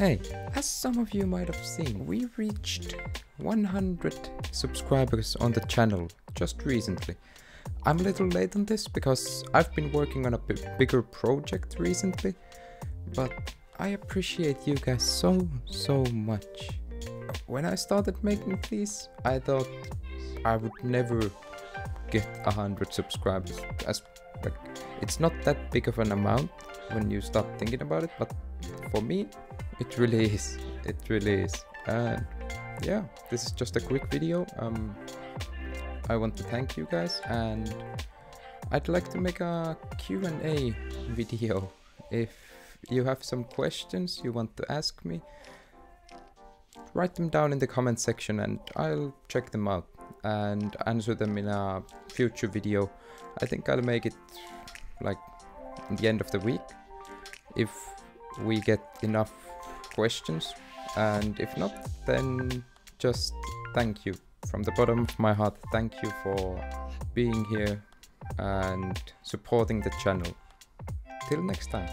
Hey, as some of you might have seen, we reached 100 subscribers on the channel just recently. I'm a little late on this because I've been working on a bigger project recently, but I appreciate you guys so, so much. When I started making these, I thought I would never get 100 subscribers. As like, it's not that big of an amount when you start thinking about it, but for me, it really is. It really is. And yeah, this is just a quick video. Um, I want to thank you guys, and I'd like to make a Q&A video. If you have some questions you want to ask me, write them down in the comment section, and I'll check them out and answer them in a future video. I think I'll make it like the end of the week if we get enough questions. And if not then just thank you from the bottom of my heart. Thank you for being here and supporting the channel. Till next time